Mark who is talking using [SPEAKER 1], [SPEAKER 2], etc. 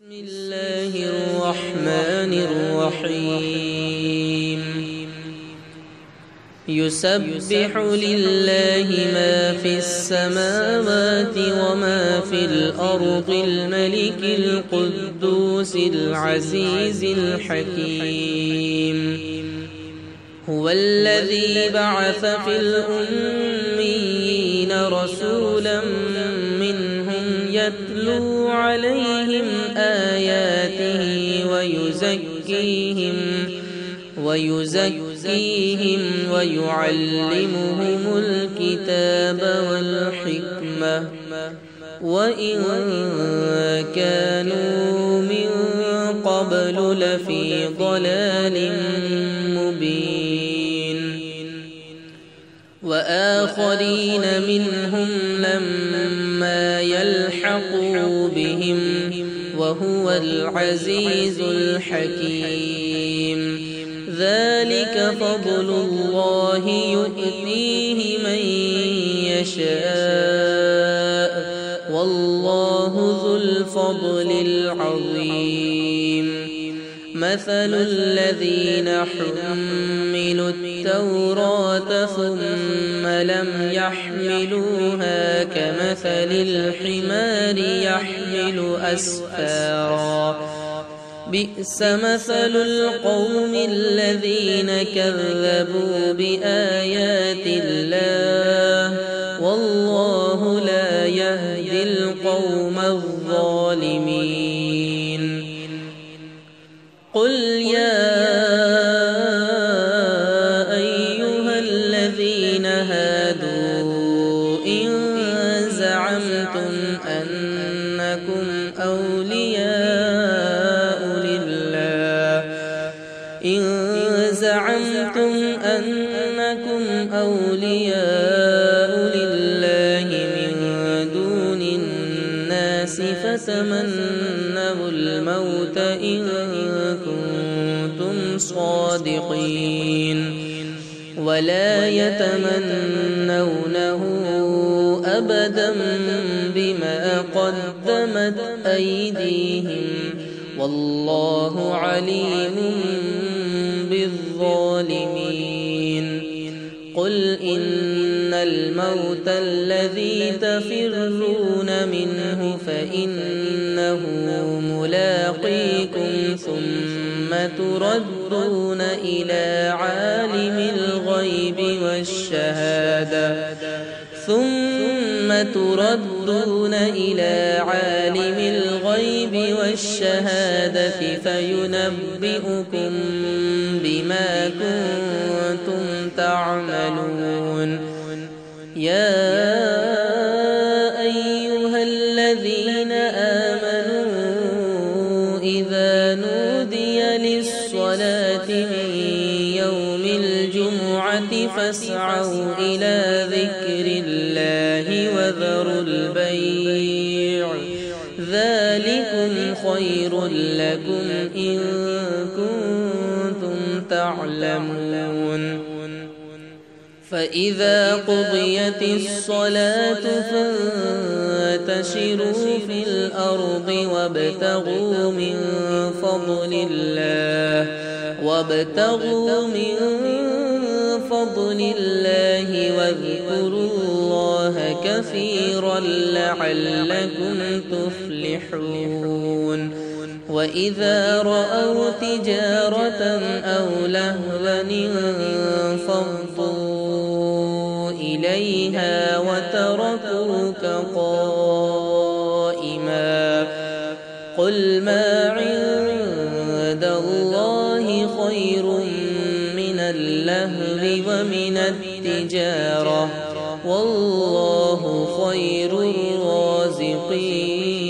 [SPEAKER 1] بسم الله الرحمن الرحيم يسبح لله ما في السماوات وما في الأرض الملك القدوس العزيز الحكيم هو الذي بعث في الأميين رسولا من يتلو عليهم آياته ويزكيهم ويزكيهم ويعلمهم الكتاب والحكمة وإن كانوا من قبل لفي ضلال مبين وآخرين منهم وهو العزيز الحكيم ذلك فضل الله يؤتيه من يشاء والله ذو الفضل العظيم مثل الذين حملوا التوراة ثم لم يحملوها كمثل الحمار يحمل أسفارا بئس مثل القوم الذين كذبوا بآيات الله والله لا يهدي القوم الظالمين قل أولياء لله إن زعمتم أنكم أولياء لله من دون الناس فتمنوا الموت إن كنتم صادقين ولا يتمنونه أبدا بما قد قدمت أيديهم والله عليم بالظالمين قل إن الموت الذي تفرون منه فإنه ملاقيكم ثم تردون إلى عالم تردون إلى عالم الغيب والشهادة فينبئكم بما كنتم تعملون يا أيها الذين آمنوا إذا نودي للصلاة من فاسعوا إلى ذكر الله وذروا البيع ذلكم خير لكم إن كنتم تعلمون فإذا قضيت الصلاة فانتشروا في الأرض وابتغوا من فضل الله وابتغوا من فضل الله واذكروا الله كثيرا لعلكم تفلحون وإذا رأوا تجارة أو لهوا انفضوا إليها وتركوك قائما قل ما عند الله خير من اللهو ومن التجارة والله خير الرازقين